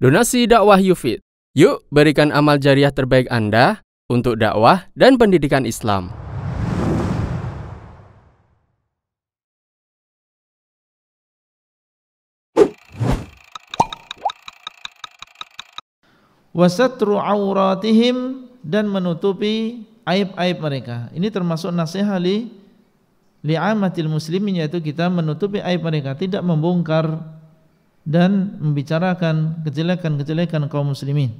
Donasi dakwah Yufid. Yuk berikan amal jariah terbaik Anda untuk dakwah dan pendidikan Islam. Wasatru auratihim dan menutupi aib-aib mereka. Ini termasuk nasihat li li'amatil muslimin yaitu kita menutupi aib mereka, tidak membongkar dan membicarakan kejelekan-kejelekan kaum muslimin.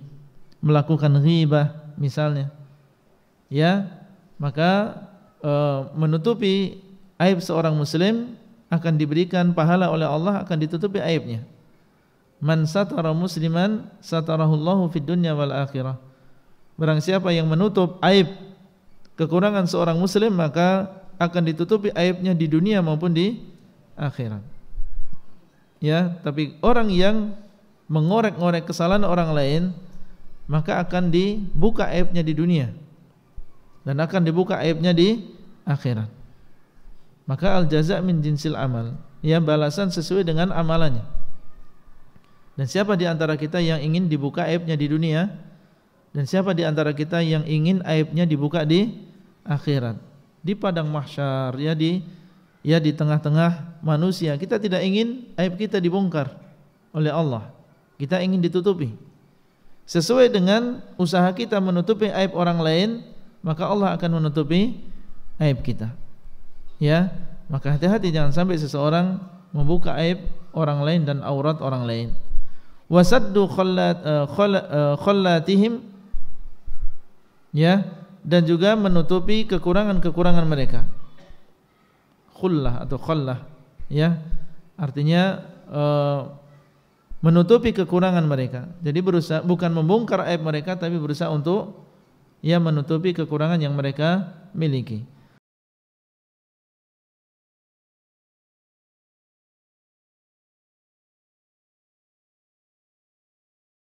Melakukan ghibah misalnya. Ya maka e, menutupi aib seorang muslim akan diberikan pahala oleh Allah akan ditutupi aibnya. Man satara musliman satarahullahu fid dunya wal akhirah. Barang siapa yang menutup aib kekurangan seorang muslim maka akan ditutupi aibnya di dunia maupun di akhirat ya tapi orang yang mengorek-ngorek kesalahan orang lain maka akan dibuka aibnya di dunia. Dan akan dibuka aibnya di akhirat. Maka al jaza min jinsil amal ya balasan sesuai dengan amalannya. Dan siapa di antara kita yang ingin dibuka aibnya di dunia? Dan siapa di antara kita yang ingin aibnya dibuka di akhirat? Di padang mahsyar ya di ya di tengah-tengah manusia. Kita tidak ingin aib kita dibongkar oleh Allah. Kita ingin ditutupi. Sesuai dengan usaha kita menutupi aib orang lain maka Allah akan menutupi aib kita. Ya maka hati-hati jangan sampai seseorang membuka aib orang lain dan aurat orang lain. Wasaddu khallat uh, khallatihim ya dan juga menutupi kekurangan-kekurangan mereka khullah atau khallah ya. Artinya e, menutupi kekurangan mereka. Jadi berusaha bukan membongkar aib mereka tapi berusaha untuk ya menutupi kekurangan yang mereka miliki